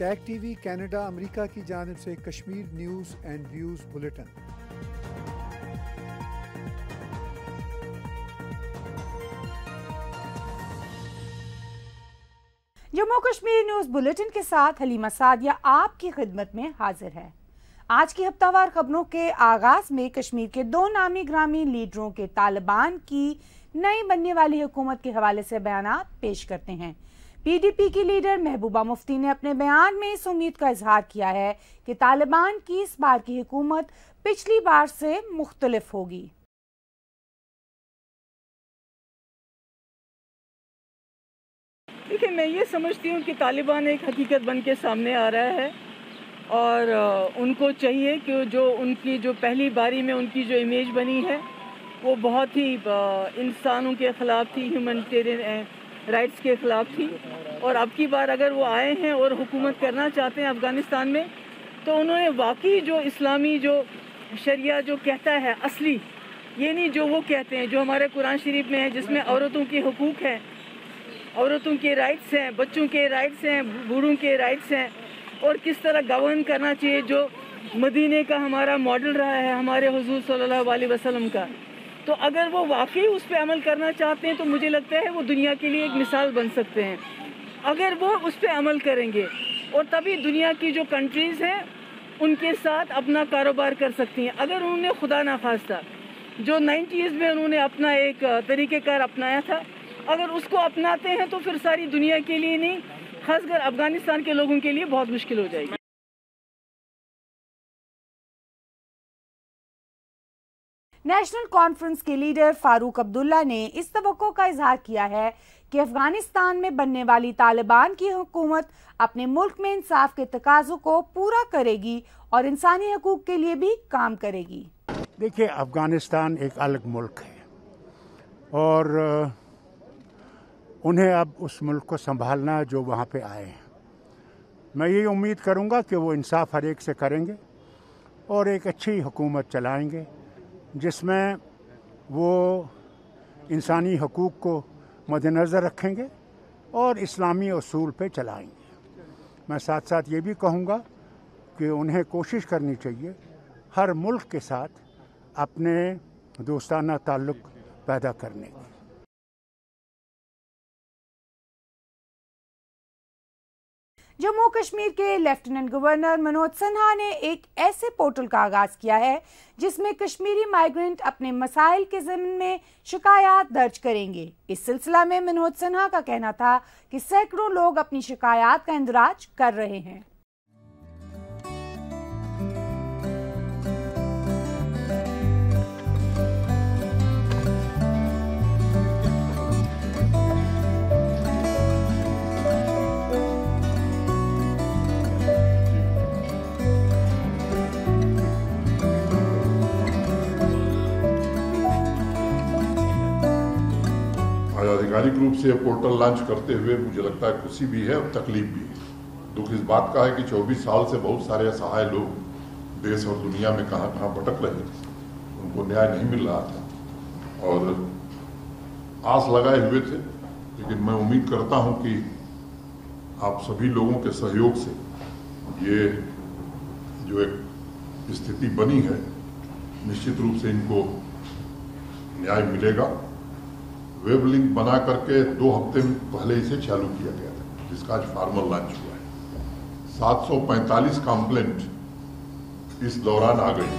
Tag TV Canada America की जानब से Kashmir news and views bulletin Jammu Kashmir news bulletin के साथ हलीमा सादिया आपकी खिदमत में हाजिर है। आज की हफ्तावार खबरों के आगाज़ में कश्मीर के दो नामी ग्रामीण लीडरों के तालिबान की नई बनने वाली हुकूमत के हवाले से बयान पेश करते हैं। पीडीपी की लीडर महबूबा मुफ्ती ने अपने बयान में इस उम्मीद का इजहार किया है कि तालिबान की इस बार की हुकूमत पिछली बार से मुख्तलिफ़ होगी। देखिए, मैं ये समझती हूँ कि तालिबान एक हकीकत बन के सामने आ रहा है और उनको चाहिए कि जो उनकी जो पहली बारी में उनकी जो इमेज बनी है, वो बहुत ही इंसानों के ख़िलाफ़ थी, ह्यूमनिटेरियन राइट्स के ख़िलाफ़ थी। और अब की बार अगर वो आए हैं और हुकूमत करना चाहते हैं अफ़गानिस्तान में तो उन्होंने वाकई जो इस्लामी जो शरिया जो कहता है असली, ये नहीं जो वो कहते हैं, जो हमारे कुरान शरीफ में है, जिसमें औरतों के हकूक़ हैं, औरतों के राइट्स हैं, बच्चों के राइट्स हैं, बूढ़ों के राइट्स हैं, और किस तरह गवर्न करना चाहिए जो मदीने का हमारा मॉडल रहा है, हमारे हजूर सल्लल्लाहु अलैहि वसल्लम का। तो अगर वो वाकई उस पर अमल करना चाहते हैं तो मुझे लगता है वो दुनिया के लिए एक मिसाल बन सकते हैं। अगर वो उस पर अमल करेंगे, और तभी दुनिया की जो कंट्रीज़ हैं, उनके साथ अपना कारोबार कर सकती हैं। अगर उन्होंने खुदा ना खास्ता जो नाइन्टीज़ में उन्होंने अपना एक तरीक़ेकार अपनाया था, अगर उसको अपनाते हैं तो फिर सारी दुनिया के लिए नहीं, खासकर अफ़गानिस्तान के लोगों के लिए बहुत मुश्किल हो जाएगी। नेशनल कॉन्फ्रेंस के लीडर फारूक अब्दुल्ला ने इस तो का इजहार किया है कि अफ़गानिस्तान में बनने वाली तालिबान की हुकूमत अपने मुल्क में इंसाफ के तकाजों को पूरा करेगी और इंसानी हकूक के लिए भी काम करेगी। देखिए, अफ़गानिस्तान एक अलग मुल्क है और, उन्हें अब उस मुल्क को संभालना जो वहाँ पे आए हैं। मैं ये उम्मीद करूँगा कि वो इंसाफ हर एक से करेंगे और एक अच्छी हुकूमत चलाएँगे। जिसमें वो इंसानी हकूक़ को मद्दनज़र रखेंगे और इस्लामी असूल पे चलाएँगे। मैं साथ साथ ये भी कहूँगा कि उन्हें कोशिश करनी चाहिए हर मुल्क के साथ अपने दोस्ताना ताल्लुक़ पैदा करने की। जम्मू कश्मीर के लेफ्टिनेंट गवर्नर मनोज सिन्हा ने एक ऐसे पोर्टल का आगाज़ किया है, जिसमें कश्मीरी माइग्रेंट अपने मसाइल के ज़मीन में शिकायत दर्ज करेंगे। इस सिलसिला में मनोज सिन्हा का कहना था कि सैकड़ों लोग अपनी शिकायत का इंदराज कर रहे हैं। आधिकारिक रूप से पोर्टल लॉन्च करते हुए मुझे लगता है खुशी भी है और तकलीफ़ भी दुख इस बात का है कि 24 साल से बहुत सारे असहाय लोग देश और दुनिया में कहाँ कहाँ भटक रहे थे उनको न्याय नहीं मिल रहा था। और आस लगाए हुए थे। लेकिन मैं उम्मीद करता हूँ कि आप सभी लोगों के सहयोग से ये जो एक स्थिति बनी है, निश्चित रूप से इनको न्याय मिलेगा। वेब लिंक बना करके दो हफ़्ते पहले इसे चालू किया गया था, जिसका आज फार्मल लॉन्च हुआ है। 745 कंप्लेंट इस दौरान आ गई।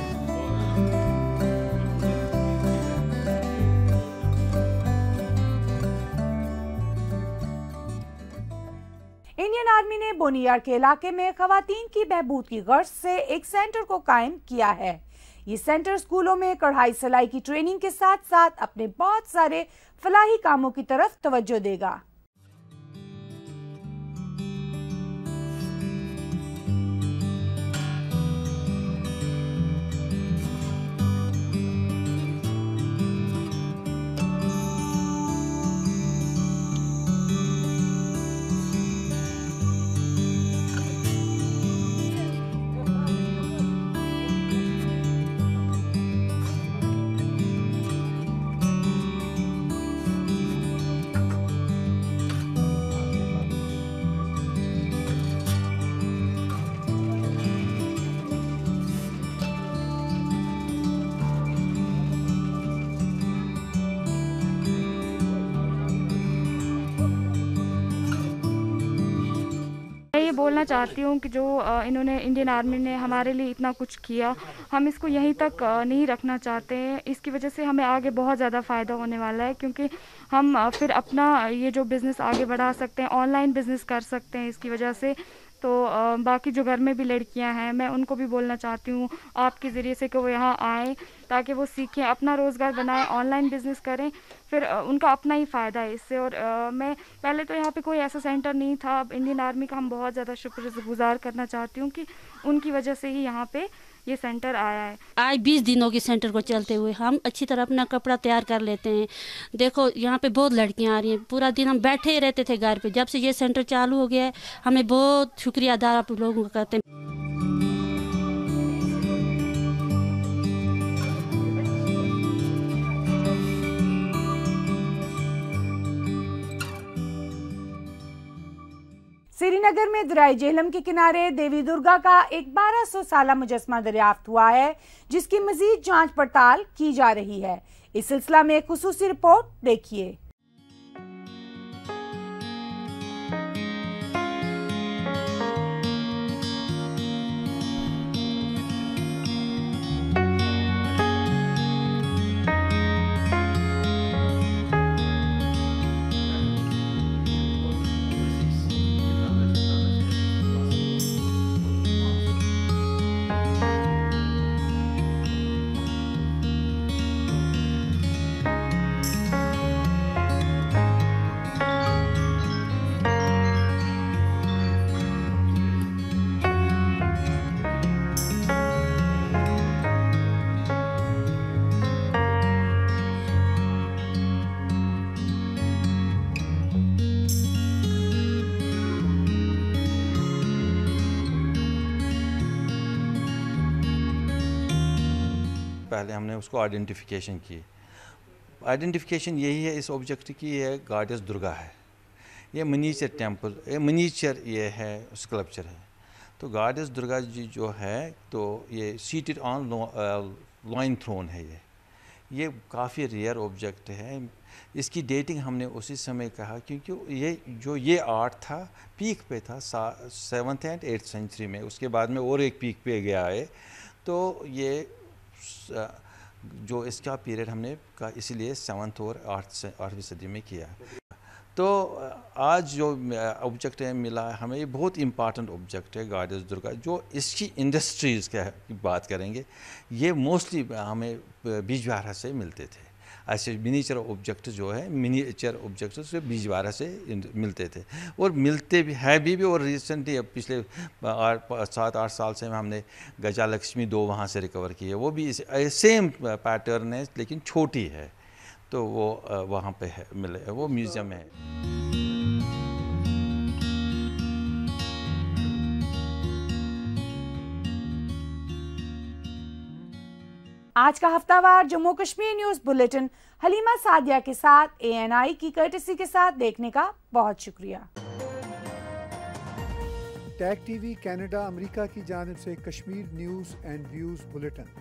इंडियन आर्मी ने बोनियार के इलाके में खातन की बहबूद की गर्ज से एक सेंटर को कायम किया है। ये सेंटर स्कूलों में कढ़ाई सिलाई की ट्रेनिंग के साथ साथ अपने बहुत सारे फलाही कामों की तरफ़ तवज्जो देगा। बोलना चाहती हूँ कि जो इन्होंने इंडियन आर्मी ने हमारे लिए इतना कुछ किया, हम इसको यहीं तक नहीं रखना चाहते हैं। इसकी वजह से हमें आगे बहुत ज़्यादा फ़ायदा होने वाला है, क्योंकि हम फिर अपना, ये जो बिज़नेस आगे बढ़ा सकते हैं ऑनलाइन बिज़नेस कर सकते हैं, इसकी वजह से। तो बाकी जो घर में भी लड़कियाँ हैं, मैं उनको भी बोलना चाहती हूँ, आपके ज़रिए से कि वो यहाँ आएँ, ताकि वो सीखें, अपना रोज़गार बनाएँ, ऑनलाइन बिज़नेस करें, फिर उनका अपना ही फ़ायदा है इससे। और मैं पहले तो यहाँ पे कोई ऐसा सेंटर नहीं था, अब इंडियन आर्मी का हम बहुत ज़्यादा शुक्रगुजार करना चाहती हूँ कि उनकी वजह से ही यहाँ पे ये सेंटर आया है। आज बीस दिनों के सेंटर को चलते हुए हम अच्छी तरह अपना कपड़ा तैयार कर लेते हैं। देखो, यहाँ पे बहुत लड़कियाँ आ रही हैं। पूरा दिन हम बैठे ही रहते थे घर पे। जब से ये सेंटर चालू हो गया है, हमें बहुत शुक्रिया अदा आप लोगों का करते हैं। श्रीनगर में दराई जेहलम के किनारे देवी दुर्गा का एक 1200 साल मुजस्मा दरियाफ्त हुआ है, जिसकी मजीद जाँच पड़ताल की जा रही है। इस सिलसिला में एक खसूसी रिपोर्ट देखिए। पहले हमने उसको आइडेंटिफिकेशन की। आइडेंटिफिकेशन यही है, इस ऑब्जेक्ट की ये गॉडेस दुर्गा है। ये मनीचर टेंपल ये मनीचर ये है स्कल्पचर है। तो गॉडेस दुर्गा जी जो है तो ये सीटेड ऑन लॉइन थ्रोन है ये। ये काफ़ी रेयर ऑब्जेक्ट है। इसकी डेटिंग हमने उसी समय कहा, क्योंकि ये, जो ये आर्ट था पीक पे था सेवन्थ एंड एट्थ सेंचुरी में। उसके बाद में और एक पीक पे गया है। तो ये जो इसका पीरियड हमने का इसीलिए सेवन्थ और आठ आठवीं सदी में किया। तो आज जो ऑब्जेक्ट है, मिला हमें ये बहुत इंपॉर्टेंट ऑब्जेक्ट है गार्डस दुर्गा, जो इसकी इंडस्ट्रीज़ का बात करेंगे, ये मोस्टली हमें बीजवारा से मिलते थे। ऐसे मिनीचर ऑब्जेक्ट जो है मिनीचर ऑब्जेक्ट से बीजवारा से मिलते थे। और मिलते भी है भी, भी और रिसेंटली अब पिछले सात आठ साल से हमने गजा लक्ष्मी दो वहाँ से रिकवर की है वो भी सेम पैटर्न है लेकिन छोटी है। तो वो वहाँ पे है मिले वो म्यूज़ियम है। आज का हफ्तावार जम्मू कश्मीर न्यूज़ बुलेटिन। हलीमा सादिया के साथ एएनआई की कर्टसी के साथ देखने का बहुत शुक्रिया। टैग टीवी, कनाडा, अमेरिका की जानब से Kashmir news and views bulletin.